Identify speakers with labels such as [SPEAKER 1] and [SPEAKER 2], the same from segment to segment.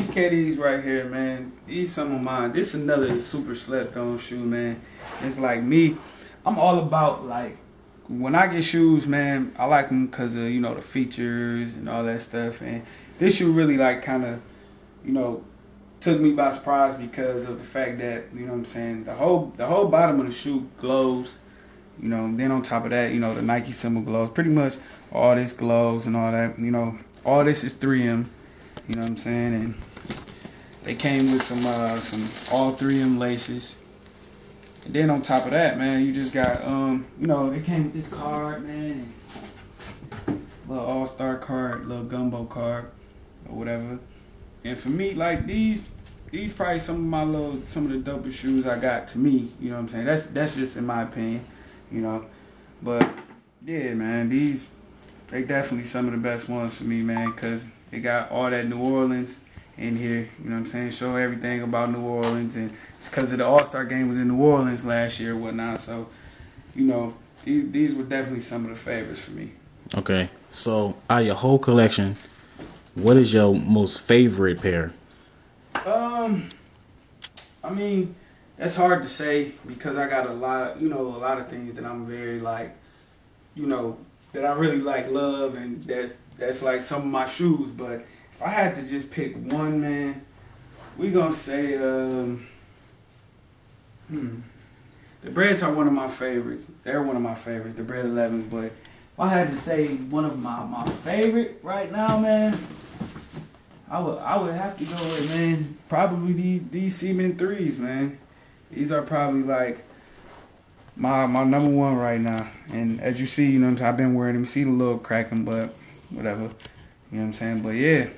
[SPEAKER 1] these KDs right here, man. These some of mine. This is another super slept on shoe, man. It's like me. I'm all about like when I get shoes, man. I like them because of you know the features and all that stuff. And this shoe really like kind of, you know, took me by surprise because of the fact that you know what I'm saying the whole the whole bottom of the shoe glows. You know, then on top of that, you know the Nike symbol glows. Pretty much all this glows and all that. You know, all this is 3M. You know what I'm saying? And they came with some uh, some all 3M laces. And then on top of that, man, you just got um, you know, they came with this card, man, little all star card, little gumbo card, or whatever. And for me, like these, these probably some of my little, some of the dopest shoes I got to me. You know what I'm saying? That's that's just in my opinion, you know. But yeah, man, these they definitely some of the best ones for me, man, cause they got all that New Orleans in here. You know what I'm saying? Show everything about New Orleans, and it's because of the All Star game was in New Orleans last year, whatnot. So, you know, these these were definitely some of the favorites for me.
[SPEAKER 2] Okay, so out of your whole collection, what is your most favorite pair?
[SPEAKER 1] Um, I mean, that's hard to say because I got a lot, you know, a lot of things that I'm very like, you know, that I really like, love, and that's that's like some of my shoes. But I had to just pick one, man, we gonna say, um, hmm, the breads are one of my favorites. They're one of my favorites, the bread 11. But if I had to say one of my my favorite right now, man. I would I would have to go with man probably the these Cement threes man. These are probably like my my number one right now. And as you see, you know I've been wearing them. See the little cracking, but whatever. You know what I'm saying? But yeah,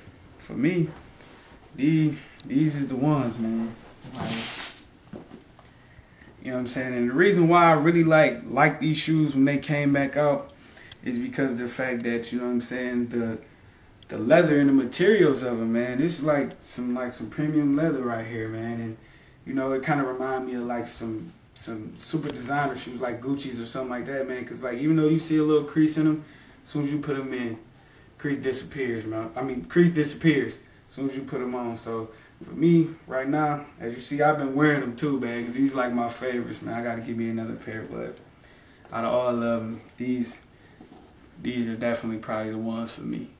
[SPEAKER 1] for me, the these is the ones, man. Like, you know what I'm saying? And the reason why I really like like these shoes when they came back out is because the fact that you know what I'm saying the the leather and the materials of them, man. This is like some like some premium leather right here, man. And you know, it kind of remind me of like some some super designer shoes like Gucci's or something like that, man. Cause like even though you see a little crease in them, as soon as you put them in, crease disappears, man. I mean, crease disappears as soon as you put them on. So for me, right now, as you see, I've been wearing them too, man. Cause these like my favorites, man. I gotta give me another pair, but out of all of them, these these are definitely probably the ones for me.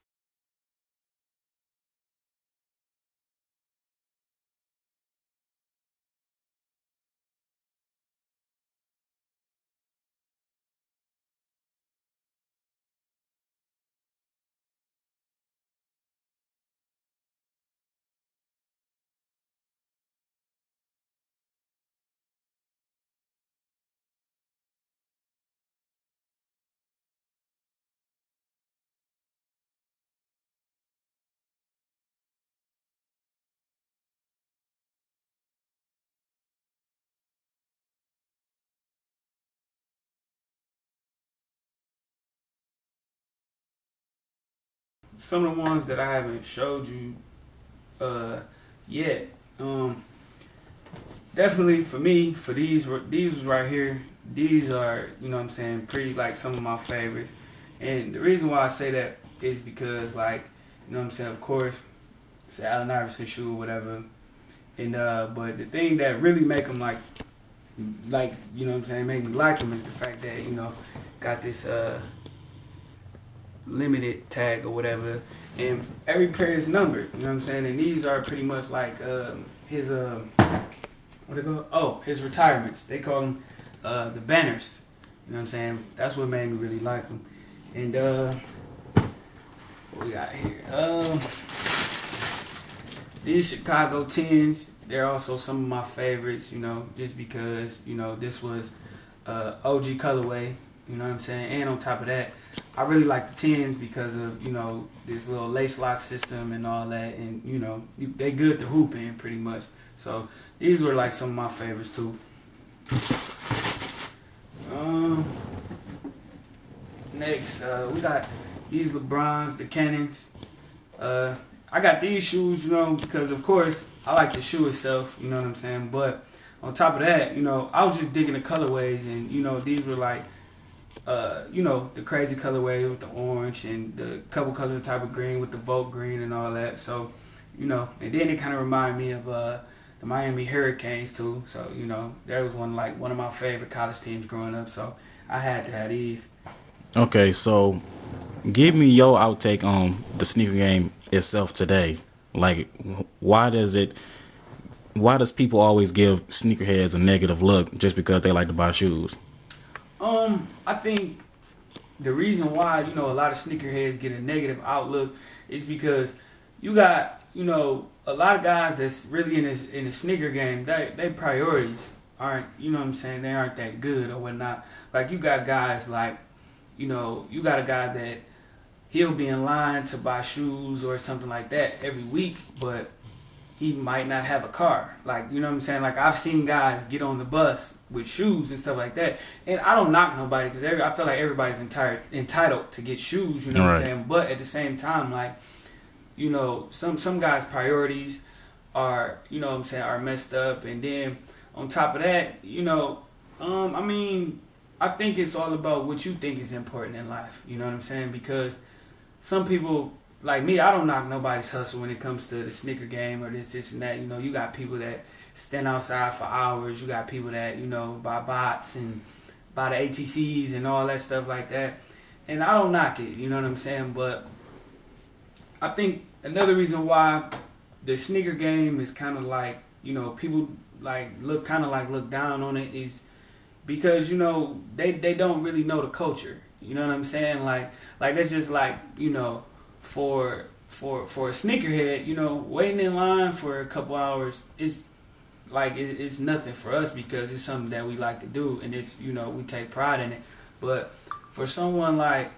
[SPEAKER 1] Some of the ones that I haven't showed you uh, yet. Um, definitely for me, for these these right here, these are you know what I'm saying pretty like some of my favorites. And the reason why I say that is because like you know what I'm saying. Of course, it's Allen Iverson shoe or whatever. And uh, but the thing that really make them like like you know what I'm saying make me like them is the fact that you know got this uh limited tag or whatever. And every pair is numbered, you know what I'm saying? And these are pretty much like um, his, uh, what they call Oh, his retirements. They call them uh, the banners. You know what I'm saying? That's what made me really like them. And uh, what we got here? Um, these Chicago 10s, they're also some of my favorites, you know, just because, you know, this was uh, OG colorway, you know what I'm saying? And on top of that, I really like the tens because of you know this little lace lock system and all that, and you know they good to hoop in pretty much. So these were like some of my favorites too. Um, next uh, we got these LeBrons, the Cannons. Uh, I got these shoes, you know, because of course I like the shoe itself, you know what I'm saying. But on top of that, you know, I was just digging the colorways, and you know these were like uh, you know, the crazy colorway with the orange and the couple colors type of green with the Vogue green and all that. So you know, and then it kind of reminded me of uh, the Miami Hurricanes too. So you know, that was one like one of my favorite college teams growing up. So I had to have these.
[SPEAKER 2] Okay, so give me your outtake on the sneaker game itself today. Like, why does it? Why does people always give sneakerheads a negative look just because they like to buy shoes?
[SPEAKER 1] Um, I think the reason why you know a lot of sneakerheads get a negative outlook is because you got you know a lot of guys that's really in this in the sneaker game. They they priorities aren't you know what I'm saying they aren't that good or whatnot. Like you got guys like you know you got a guy that he'll be in line to buy shoes or something like that every week, but he might not have a car. Like, you know what I'm saying? Like, I've seen guys get on the bus with shoes and stuff like that. And I don't knock nobody because I feel like everybody's entitled entitled to get shoes, you know right. what I'm saying? But at the same time, like, you know, some, some guys' priorities are, you know what I'm saying, are messed up. And then on top of that, you know, um, I mean, I think it's all about what you think is important in life. You know what I'm saying? Because – some people like me, I don't knock nobody's hustle when it comes to the sneaker game or this, this, and that. You know, you got people that stand outside for hours. You got people that you know buy bots and buy the ATCs and all that stuff like that. And I don't knock it. You know what I'm saying? But I think another reason why the sneaker game is kind of like you know people like look kind of like look down on it is because you know they they don't really know the culture. You know what I'm saying? Like like that's just like you know for for for a sneakerhead, you know, waiting in line for a couple hours is like it, it's nothing for us because it's something that we like to do and it's you know we take pride in it. But for someone like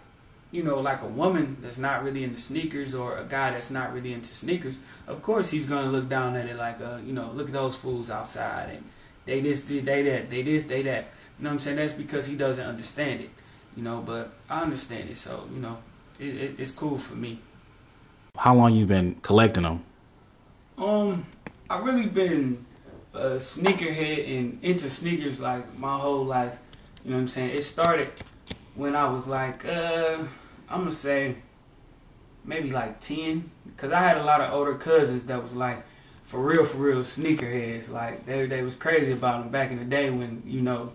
[SPEAKER 1] you know like a woman that's not really into sneakers or a guy that's not really into sneakers, of course he's gonna look down at it like uh you know look at those fools outside and they this they that they this they that. You know what I'm saying? That's because he doesn't understand it you know. But I understand it, so you know, it, it, it's cool for me.
[SPEAKER 2] How long you been collecting them?
[SPEAKER 1] Um, I really been a sneakerhead and into sneakers like my whole life. You know what I'm saying? It started when I was like, uh, I'm gonna say maybe like 10, because I had a lot of older cousins that was like, for real, for real sneakerheads. Like they they was crazy about them back in the day when you know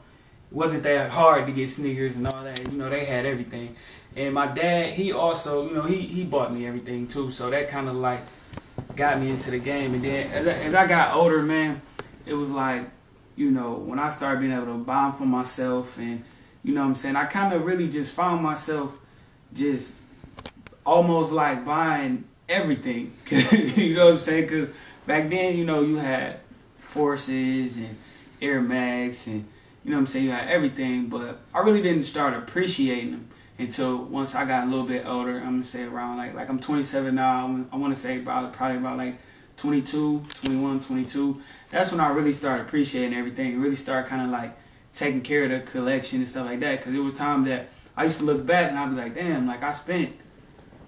[SPEAKER 1] wasn't that hard to get sneakers and all that. You know, they had everything. And my dad, he also, you know, he he bought me everything too. So that kind of like got me into the game. And then as I, as I got older, man, it was like, you know, when I started being able to buy for myself and, you know what I'm saying, I kind of really just found myself just almost like buying everything. you know what I'm saying? Because back then, you know, you had Forces and Air Max and you know what I'm saying, you had everything, but I really didn't start appreciating them until once I got a little bit older. I'm gonna say around like like I'm 27 now. I want to say about probably about like 22, 21, 22. That's when I really started appreciating everything. Really started kind of like taking care of the collection and stuff like that. Because it was time that I used to look back and I'd be like, damn, like I spent,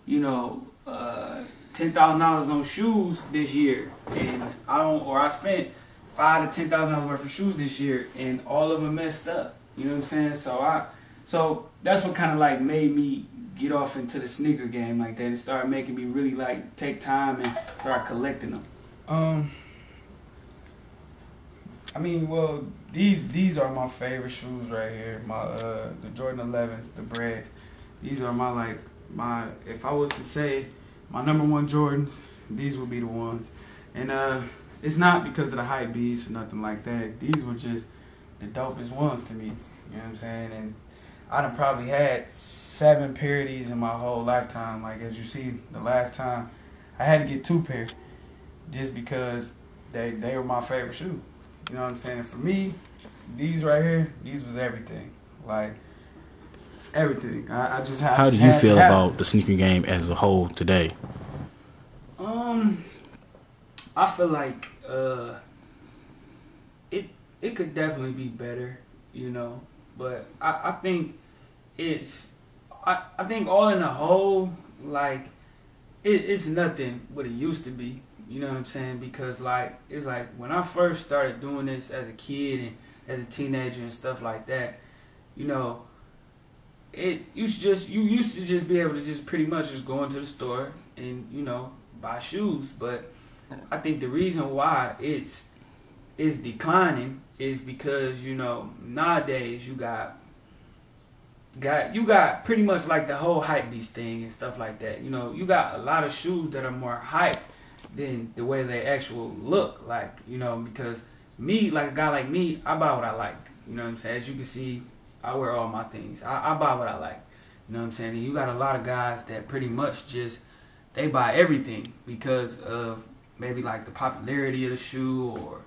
[SPEAKER 1] you know, uh, ten thousand dollars on shoes this year, and I don't, or I spent five to ten thousand dollars worth of shoes this year, and all of them messed up. You know what I'm saying? So I, so that's what kind of like made me get off into the sneaker game like that and start making me really like take time and start collecting them. Um, I mean, well, these these are my favorite shoes right here. My uh, the Jordan 11s, the bread. These are my like my. If I was to say my number one Jordans, these would be the ones. And uh, it's not because of the hype beasts or nothing like that. These were just the dopest ones to me. You know what I'm saying? And I done probably had seven pair of these in my whole lifetime. Like as you see, the last time I had to get two pair just because they they were my favorite shoe. You know what I'm saying? And for me, these right here, these was everything. Like everything. I, I just I
[SPEAKER 2] How
[SPEAKER 1] just
[SPEAKER 2] do you feel about the sneaker game as a whole today?
[SPEAKER 1] Um, I feel like uh, it it could definitely be better, you know. But I, I think it's I, I think all in a whole, like it, it's nothing what it used to be. You know what I'm saying? Because like it's like when I first started doing this as a kid and as a teenager and stuff like that, you know, it you should just you used to just be able to just pretty much just go into the store and you know buy shoes, but I think the reason why it's it's declining is because you know nowadays you got got you got pretty much like the whole hype beast thing and stuff like that. You know, you got a lot of shoes that are more hype than the way they actual look like. You know, because me, like a guy like me, I buy what I like. You know what I'm saying? As you can see, I wear all my things. I, I buy what I like. You know what I'm saying? And you got a lot of guys that pretty much just they buy everything because of maybe like the popularity of the shoe or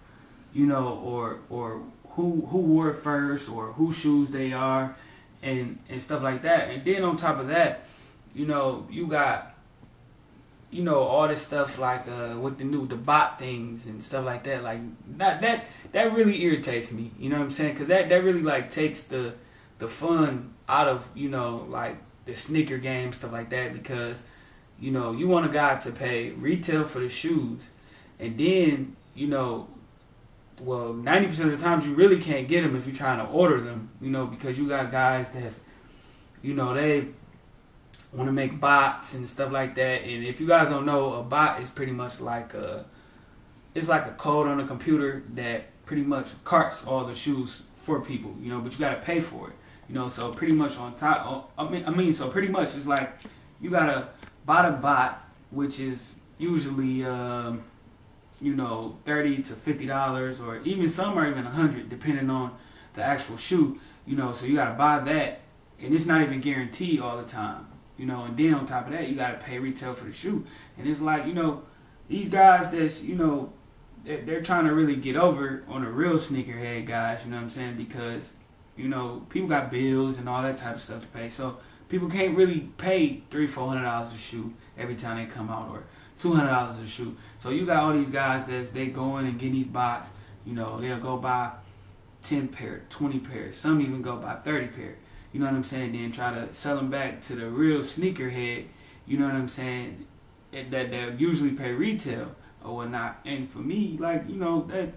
[SPEAKER 1] you know or or who who wore it first or whose shoes they are and and stuff like that. And then on top of that, you know, you got you know all this stuff like uh with the new the bot things and stuff like that. Like that that that really irritates me. You know what I'm saying? Because that that really like takes the the fun out of you know like the sneaker game stuff like that because you know you want a guy to pay retail for the shoes and then you know well 90% of the times you really can't get them if you're trying to order them you know because you got guys that's you know they want to make bots and stuff like that and if you guys don't know a bot is pretty much like a it's like a code on a computer that pretty much carts all the shoes for people you know but you got to pay for it you know, so pretty much on top. I mean, I mean, so pretty much it's like you gotta buy a bot, which is usually, um, you know, thirty to fifty dollars, or even some are even a hundred, depending on the actual shoe. You know, so you gotta buy that, and it's not even guaranteed all the time. You know, and then on top of that, you gotta pay retail for the shoe, and it's like you know, these guys that's you know, they're, they're trying to really get over on the real sneakerhead guys. You know what I'm saying? Because you know, people got bills and all that type of stuff to pay. So people can't really pay three, four hundred dollars a shoe every time they come out or two hundred dollars a shoe. So you got all these guys that's they going and getting these bots, you know, they'll go buy ten pair, twenty pair. some even go buy thirty pair. You know what I'm saying? Then try to sell them back to the real sneakerhead, you know what I'm saying? That that usually pay retail or whatnot. And for me, like, you know, that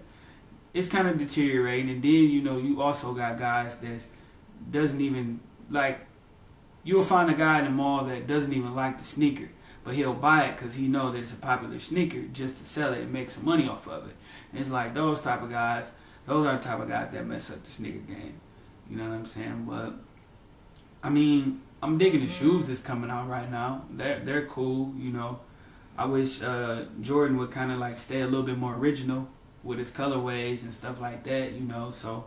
[SPEAKER 1] it's kind of deteriorating. And then you know you also got guys that doesn't even like. You'll find a guy in the mall that doesn't even like the sneaker, but he'll buy it because he know that it's a popular sneaker just to sell it and make some money off of it. And it's like those type of guys. Those are the type of guys that mess up the sneaker game. You know what I'm saying? But I mean, I'm digging the shoes that's coming out right now. They're they're cool. You know, I wish uh, Jordan would kind of like stay a little bit more original with his colorways and stuff like that, you know. So,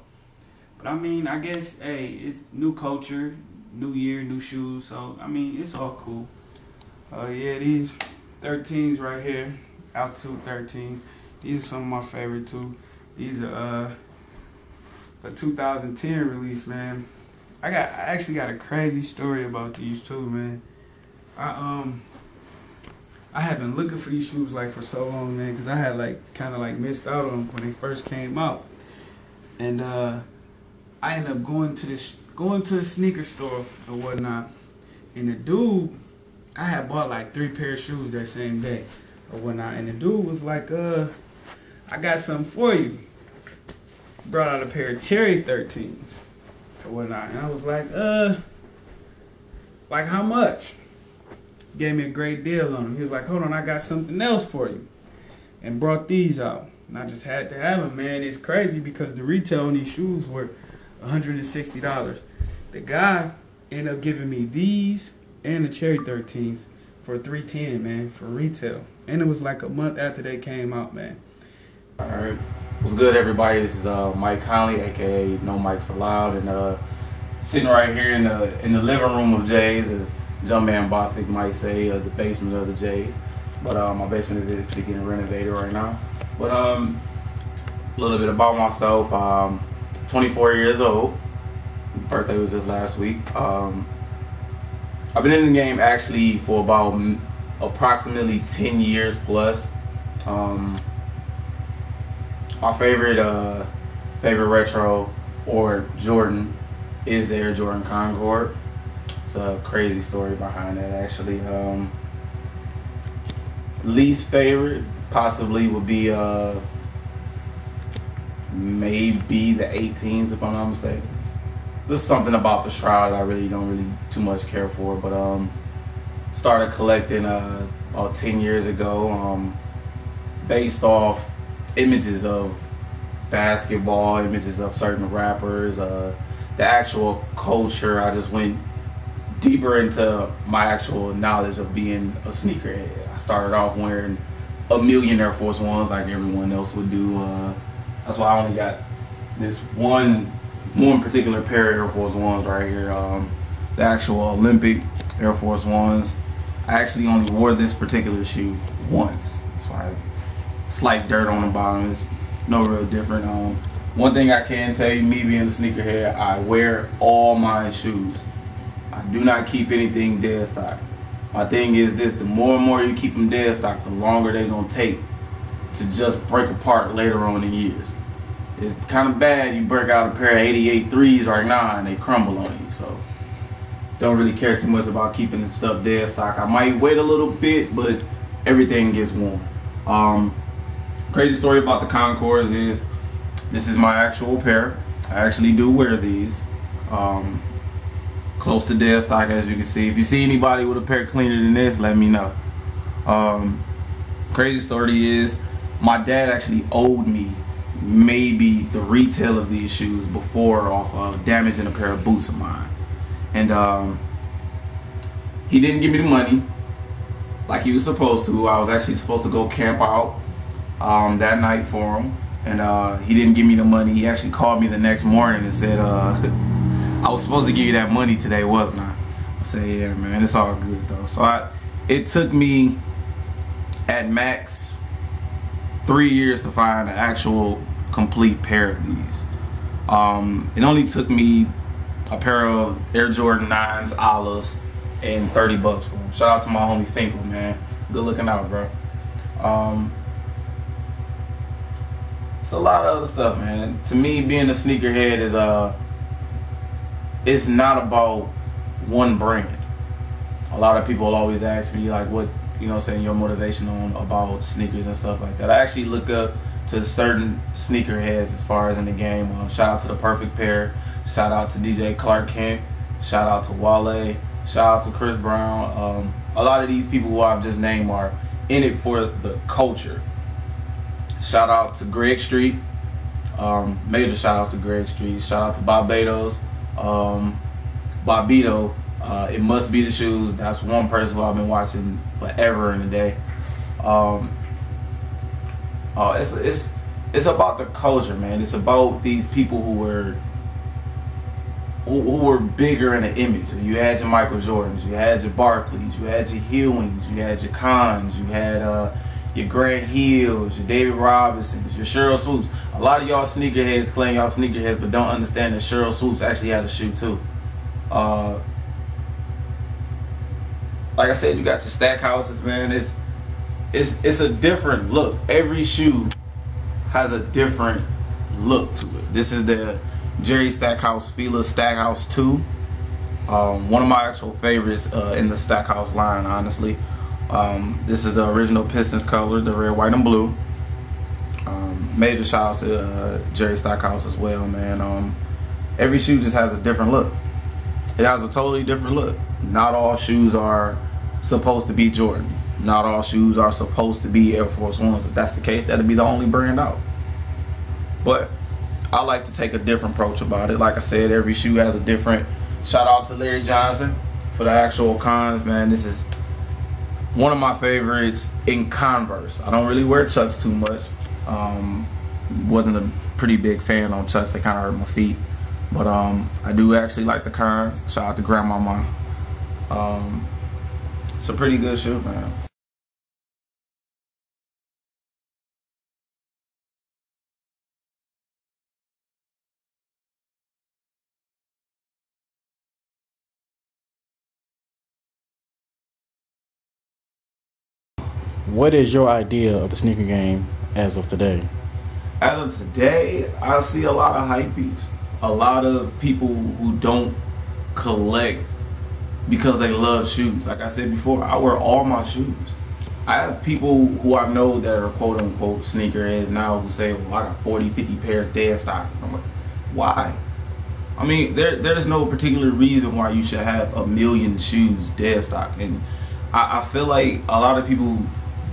[SPEAKER 1] but I mean, I guess hey, it's new culture, new year, new shoes. So I mean, it's all cool. Uh, yeah, these 13s right here, altitude 13s. These are some of my favorite too. These are uh, a 2010 release, man. I got I actually got a crazy story about these too, man. I um I had been looking for these shoes like for so long, man, because I had like kind of like missed out on them when they first came out, and uh, I ended up going to this going to the sneaker store or whatnot, and the dude, I had bought like three pair of shoes that same day or whatnot, and the dude was like, "Uh, I got something for you." Brought out a pair of cherry 13s or whatnot, and I was like, "Uh, like how much?" gave me a great deal on them. He was like, hold on, I got something else for you. And brought these out. And I just had to have them, man. It's crazy because the retail on these shoes were $160. The guy ended up giving me these and the Cherry 13s for 310 man, for retail. And it was like a month after they came out, man.
[SPEAKER 3] All right. What's good, everybody? This is uh, Mike Conley, aka No Mike's Allowed, and uh, sitting right here in the in the living room of Jay's is Jumpman Bostic might say, uh, the basement of the Jays. But uh, my basement is actually getting renovated right now. But um, a little bit about myself. Um, 24 years old. Birthday was just last week. Um, I've been in the game actually for about approximately 10 years plus. Um, my favorite uh, favorite retro or Jordan is the Air Jordan Concord. It's a crazy story behind that actually. Um, least favorite possibly would be uh, maybe the 18s if I'm not mistaken. There's something about the shroud I really don't really too much care for, but um, started collecting uh, about 10 years ago. Um, based off images of basketball, images of certain rappers, uh, the actual culture. I just went deeper into my actual knowledge of being a sneakerhead. I started off wearing a million Air Force Ones like everyone else would do. Uh, that's why I only got this one one particular pair of Air Force Ones right here. Um, the actual Olympic Air Force Ones. I actually only wore this particular shoe once. So I slight dirt on the bottom. It's no real different. Um, one thing I can tell you, me being a sneakerhead, I wear all my shoes. I do not keep anything dead stock. My thing is this, the more and more you keep them dead stock, the longer they're to take to just break apart later on in years. It's kind of bad you break out a pair of 88 threes right now and they crumble on you. So don't really care too much about keeping the stuff dead stock. I might wait a little bit, but everything gets worn. Um, crazy story about the Concords is this is my actual pair. I actually do wear these. Um, close to dead stock as you can see. If you see anybody with a pair cleaner than this, let me know. Um, crazy story is my dad actually owed me retail of these shoes before off of damaging a pair of boots of mine. And um, he didn't give me the money like he was supposed to. I was actually supposed to go camp out um, that night for him. And uh, he didn't give me the money. He actually called me the next morning and said, uh, I was supposed to give you that money today, wasn't I? I said, yeah, man, it's all good though. So I, it took me at max three years to find an actual complete pair of these. Um, it only took me a pair of Air Jordan 9s, Alas, and 30 bucks for them. Shout out to my homie Finkel, man. Good looking out, bro. Um, it's a lot of other stuff, man. To me, being a sneakerhead is uh it's not about one brand. A lot of people always ask me like what you know saying your motivation on about sneakers and stuff like that. I actually look up to certain sneakerheads as far as in the game. Um, shout out to the Perfect Pair. Shout out to DJ Clark Kent. Shout out to Wale. Shout out to Chris Brown. Um, a lot of these people who I've just named are in it for the culture. Shout out to Greg Street. Um, major shout out to Greg Street. Shout out to Barbados um, Bobbito, uh, it must be the shoes. That's one person who I've been watching forever in the day. Um, uh, it's it's it's about the culture, man. It's about these people who were who, who were bigger in the image. So you had your Michael Jordans, you had your Barkleys, you had your Ewings, you had your Cons, you had uh, your Grant Hills, your David Robinsons, your Sheryl Swoopes. A lot of y'all sneakerheads claim y'all sneakerheads, but don't understand that Sheryl Swoopes actually had a shoe too. Uh, like I said, you got your Stackhouses, man. It's it's it's a different look. Every shoe has a different look to it. This is the Jerry Stackhouse Fila Stackhouse 2. Um, one of my actual favorites uh, in the Stackhouse line, honestly. Um, this is the original Pistons color, the red, white, and blue. Um, major shout out to uh, Jerry Stackhouse as well, man. Um, every shoe just has a different look. It has a totally different look. Not all shoes are supposed to be Jordan. Not all shoes are supposed to be Air Force Ones. If that's the case, that'd be the only brand out. But I like to take a different approach about it. Like I said, every shoe has a different. Shout out to Larry Johnson for the actual cons, man. This is one of my favorites in Converse. I don't really wear Chucks too much. Um, wasn't a pretty big fan on Chucks. They kind of hurt my feet. But um, I do actually like the cons. Shout out to Grandmama. Um, it's a pretty good shoe, man.
[SPEAKER 2] What is your idea of the sneaker game as of today?
[SPEAKER 3] As of today, I see a lot of hypebeasts. A lot of people who don't collect because they love shoes. Like I said before, I wear all my shoes. I have people who I know that are quote unquote sneakerheads now who say, well, I got 40, 50 pairs dead stock. I'm like, why? I mean, there there's no particular reason why you should have a million shoes dead stock. And I, I feel like a lot of people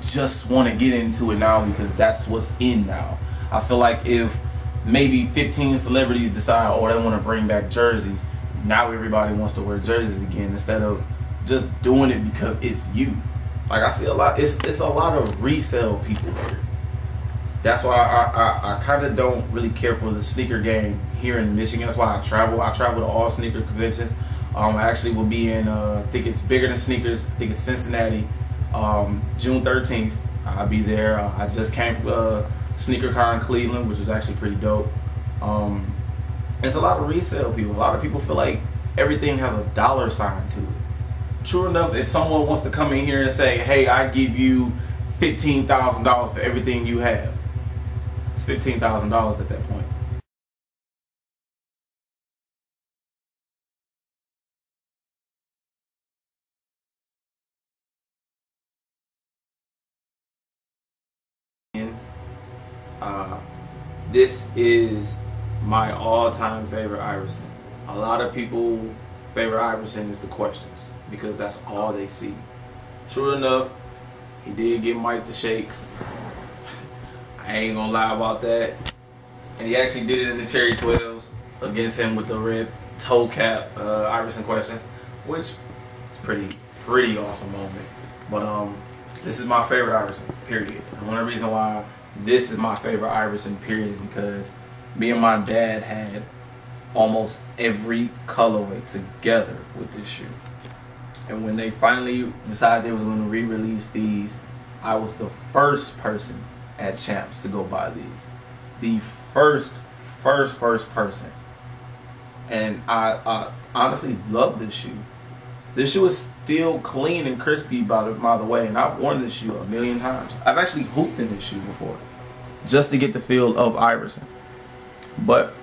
[SPEAKER 3] just want to get into it now because that's what's in now. I feel like if maybe 15 celebrities decide, oh, they want to bring back jerseys, now everybody wants to wear jerseys again instead of just doing it because it's you. Like I see a lot, it's it's a lot of resale people here. That's why I I, I kind of don't really care for the sneaker game here in Michigan. That's why I travel. I travel to all sneaker conventions. Um, I actually will be in. Uh, I think it's bigger than sneakers. I think it's Cincinnati, um, June 13th. I'll be there. I just came from uh, SneakerCon Cleveland, which was actually pretty dope. Um, it's a lot of resale people. A lot of people feel like everything has a dollar sign to it. True enough, if someone wants to come in here and say, "Hey, I give you fifteen thousand dollars for everything you have," it's fifteen thousand dollars at that point. Uh, this is my all-time favorite Iverson. A lot of people favorite Iverson is the questions because that's all they see. True enough, he did get Mike the shakes. I ain't gonna lie about that. And he actually did it in the Cherry 12s against him with the red toe cap uh, Iverson questions, which is pretty pretty awesome moment. But um, this is my favorite Iverson. Period. And one of the reasons why this is my favorite Iverson period is because me and my dad had almost every colorway together with this shoe. And when they finally decided they was going to re-release these, I was the first person at Champs to go buy these. The first, first, first person. And I, I honestly love this shoe. This shoe is still clean and crispy by the, by the way, and I've worn this shoe a million times. I've actually hooped in this shoe before, just to get the feel of Iverson. But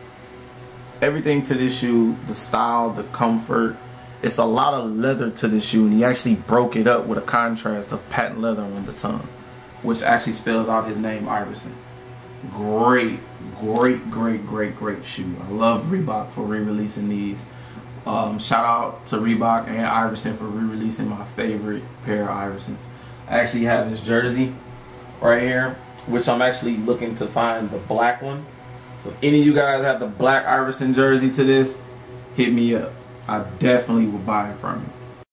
[SPEAKER 3] everything to this shoe, the style, the comfort, it's a lot of leather to this shoe, and he actually broke it up with a contrast of patent leather on the tongue, which actually spells out his name, Iverson. Great, great, great, great, great shoe. I love Reebok for re-releasing these. Um, shout out to Reebok and Iverson for re-releasing my favorite pair of Iversons. I actually have this jersey right here, which I'm actually looking to find the black one. If any of you guys have the black Iverson jersey to this, hit me up. I definitely will buy it from you.